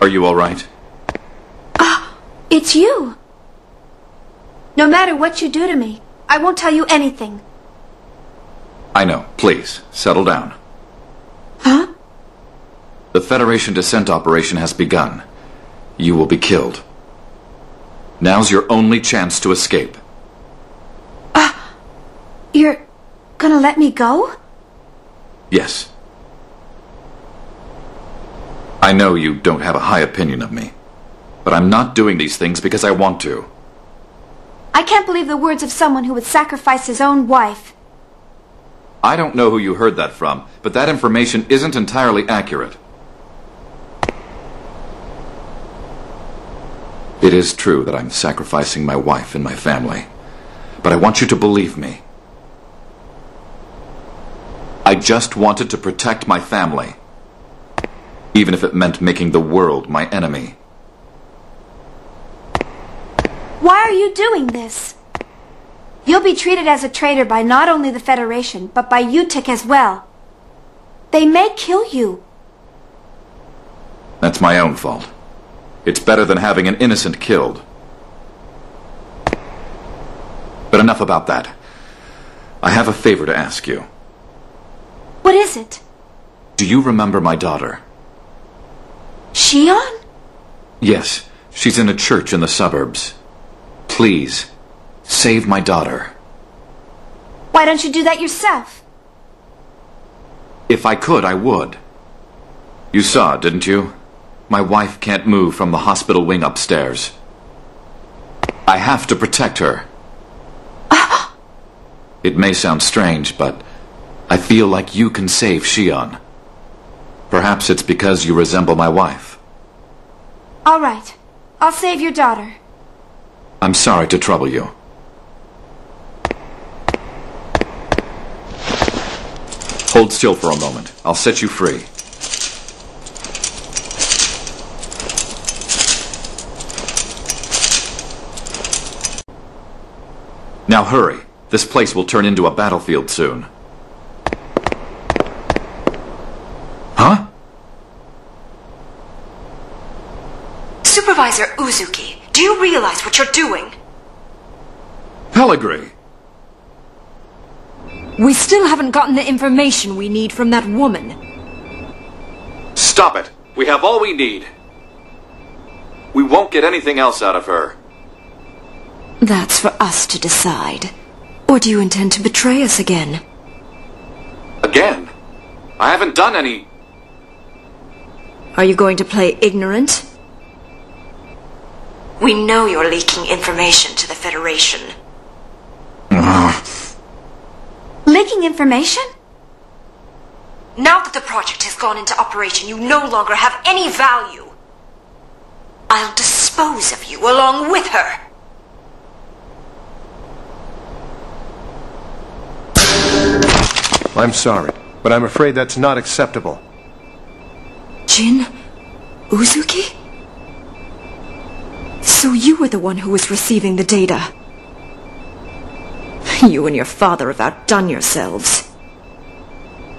Are you all right? Ah, it's you. No matter what you do to me, I won't tell you anything. I know. Please, settle down. Huh? The Federation descent operation has begun. You will be killed. Now's your only chance to escape. Ah, you're gonna let me go? Yes. I know you don't have a high opinion of me, but I'm not doing these things because I want to. I can't believe the words of someone who would sacrifice his own wife. I don't know who you heard that from, but that information isn't entirely accurate. It is true that I'm sacrificing my wife and my family, but I want you to believe me. I just wanted to protect my family, even if it meant making the world my enemy. Why are you doing this? You'll be treated as a traitor by not only the Federation, but by UTIC as well. They may kill you. That's my own fault. It's better than having an innocent killed. But enough about that. I have a favor to ask you. What is it? Do you remember my daughter? Shion? Yes, she's in a church in the suburbs. Please, save my daughter. Why don't you do that yourself? If I could, I would. You saw, didn't you? My wife can't move from the hospital wing upstairs. I have to protect her. it may sound strange, but I feel like you can save Shion. Perhaps it's because you resemble my wife. All right. I'll save your daughter. I'm sorry to trouble you. Hold still for a moment. I'll set you free. Now hurry. This place will turn into a battlefield soon. Huh? Supervisor Uzuki, do you realize what you're doing? Pellegrini! We still haven't gotten the information we need from that woman. Stop it! We have all we need. We won't get anything else out of her. That's for us to decide. Or do you intend to betray us again? Again? I haven't done any... Are you going to play ignorant? We know you're leaking information to the Federation. Uh-huh. Leaking information? Now that the project has gone into operation, you no longer have any value. I'll dispose of you along with her. I'm sorry, but I'm afraid that's not acceptable. Jin? Uzuki? You were the one who was receiving the data. You and your father have outdone yourselves.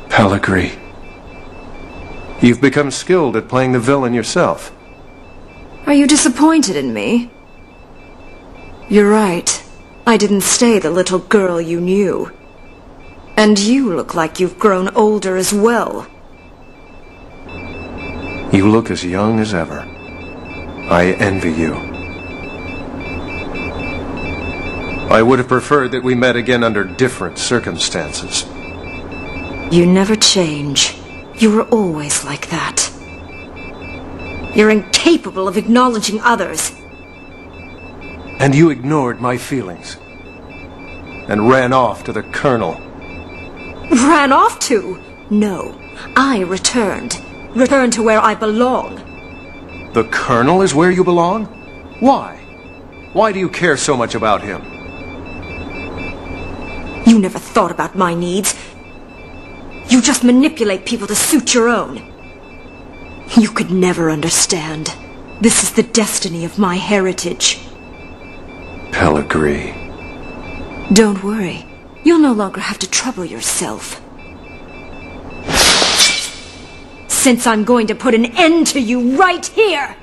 Pellegrini. You've become skilled at playing the villain yourself. Are you disappointed in me? You're right. I didn't stay the little girl you knew. And you look like you've grown older as well. You look as young as ever. I envy you. I would have preferred that we met again under different circumstances. You never change. You were always like that. You're incapable of acknowledging others. And you ignored my feelings. And ran off to the Colonel. Ran off to? No. I returned. Returned to where I belong. The Colonel is where you belong? Why? Why do you care so much about him? You never thought about my needs. You just manipulate people to suit your own. You could never understand. This is the destiny of my heritage. Pellegrini. Don't worry. You'll no longer have to trouble yourself. since I'm going to put an end to you right here!